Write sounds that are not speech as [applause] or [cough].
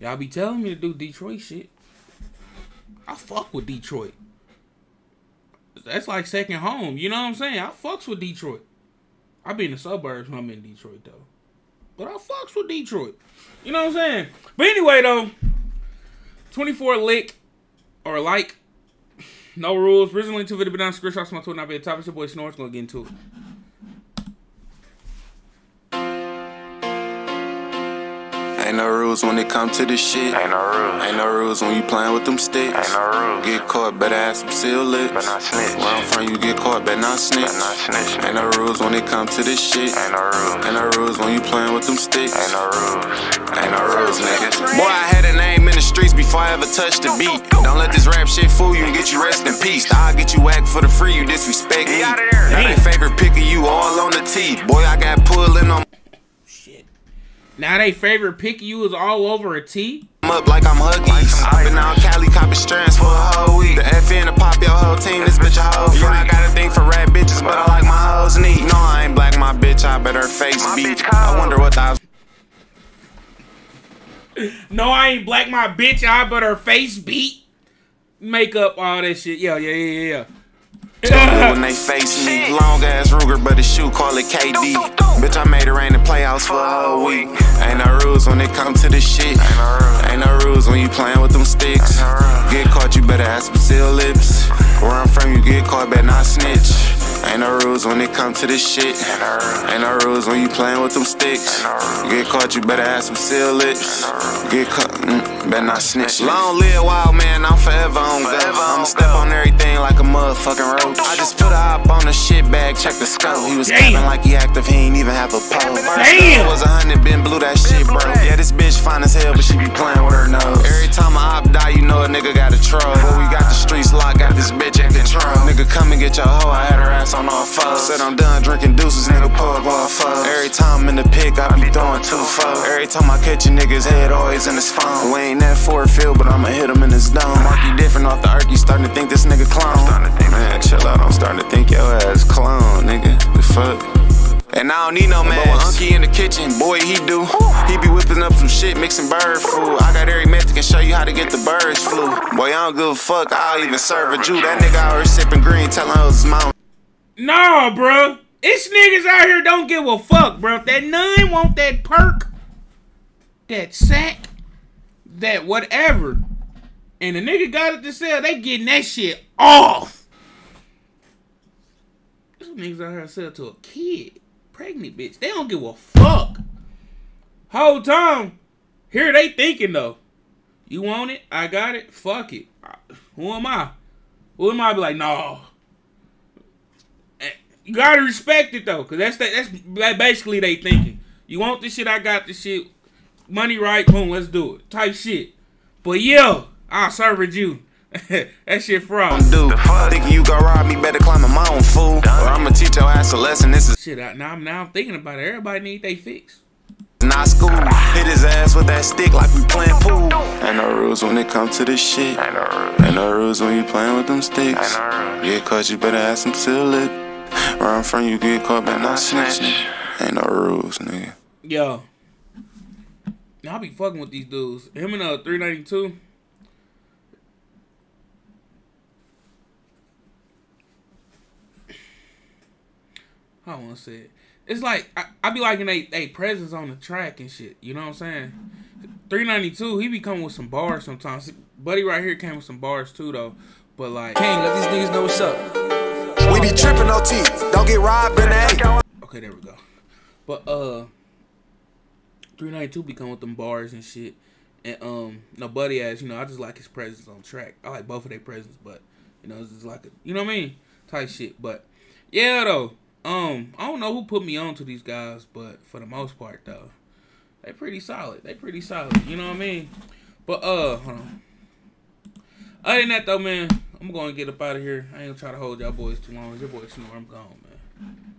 Y'all be telling me to do Detroit shit. I fuck with Detroit. That's like second home. You know what I'm saying? I fucks with Detroit. I be in the suburbs when I'm in Detroit though. But I fucks with Detroit. You know what I'm saying? But anyway though, 24 Lik or like no rules. Originally to video down screenshots my Twitter not be a top. It's your boy Snor's gonna get into it. Ain't no rules when it come to this shit. Ain't no rules. Ain't no rules when you playing with them sticks. Ain't no rules. Get caught, better have some seal lips. Better not snitch. Where I'm from, you get caught, better not snitch. Better not snitch. Ain't no rules when it come to this shit. Ain't no rules. Ain't no rules when you playing with them sticks. Ain't no rules. Ain't no rules, nigga. Boy, I had a name in the streets before I ever touched the beat. Don't let this rap shit fool you and get you rest in peace. I'll get you whacked for the free, you disrespect me. Get outta there. Now they favorite pick of you all on the tee. Boy, Now they favorite pick you is all over a T. I'm up like I'm Huggies. I've been out Cali copping strands for a whole week. The FN to pop your whole team, this bitch a whole freak. I got a thing for rap bitches, but I like my hoes neat. No, I ain't black, my bitch, I bet her face My beat. I wonder what the No, I ain't black my bitch eye, but her face beat. Makeup, all that shit. Yeah, yeah, yeah, yeah. When they face me. Long ass Ruger, but the shoe call it KD. Bitch, I made it rain in playoffs for a whole week. Ain't no rules when it come to this shit. Ain't no rules when you playing with them sticks. Get caught, you better have some seal lips. Where I'm from, you get caught, better not snitch. Ain't no rules when it come to this shit. Ain't no rules when you playing with them sticks. Get caught, you better have some seal lips. Get caught, mm, better not snitch. Long live wild man, I'm forever on go. I'ma step on everything like a motherfucking roach. I just put a hop on the shit bag, check the scope. He was Damn. capping like he active, he ain't even have a pole. Damn. Was a hundred, been blue, that shit, bro. Yeah, this bitch fine as hell, but she be playing with her nose. Every time a op die, you know a nigga got a troll. But we got the streets locked, got this bitch in control. Nigga, come and get your hoe, I had her ass on all fours. Said I'm done drinking deuces, nigga, pull up all fours. Every time I'm in the pick, I be throwing two fours. Every time I catch a nigga's head, always in his phone. We ain't that Ford field, but I'ma hit him in his dome. Marky different off the arc, you starting to think this nigga clone. And I don't need no man. But Unky in the kitchen, boy, he do. He be whipping up some shit, mixing bird food. I got every method can show you how to get the birds flu. Boy, I don't give a fuck, I'll even serve a Jew. That nigga out here sipping green, telling hoes his mouth. Nah, bro. It's niggas out here don't give a fuck, bro. If that nine want that perk, that sack, that whatever, and the nigga got it to sell, they getting that shit off. These niggas out here sell to a kid, pregnant bitch. They don't give a fuck. Whole time, here they thinking though. You want it? I got it. Fuck it. Who am I? Who am I? Be like, no. Eh, you gotta respect it though, cause that's that, that's basically they thinking. You want this shit? I got this shit. Money right? Boom, let's do it. Type shit. But yeah, I'll serve it you. [laughs] that shit fraud. Dude, thinking you gon' ass a lesson. This is Shit, I, now I'm now I'm thinking about it. Everybody need they fix. not school. Hit his ass with that stick like we playing pool. Ain't no rules when it comes to this shit. Ain't no rules. Ain't no rules when you playing with them sticks. Ain't no rules. Get caught, you better have some seal lip. Where I'm from, you get caught, better not snitching. Ain't no rules, nigga. Yo, I be fucking with these dudes. Him and uh 392. I don't want to say it. It's like I, I be liking they they presence on the track and shit. You know what I'm saying? 392, he be coming with some bars sometimes. Buddy right here came with some bars too though. But like, King, let these niggas know what's up. We be tripping on T. Don't get robbed in the A. Okay, there we go. But uh 392 be coming with them bars and shit. And um no buddy ass, you know, I just like his presence on track. I like both of their presence, but you know, it's just like a you know what I mean? Type shit. But yeah though. Um, I don't know who put me on to these guys, but for the most part though, they pretty solid. They pretty solid. You know what I mean? But uh hold on. Other than that though, man, I'm going to get up out of here. I ain't gonna try to hold y'all boys too long. Your boy Snor, I'm gone, man.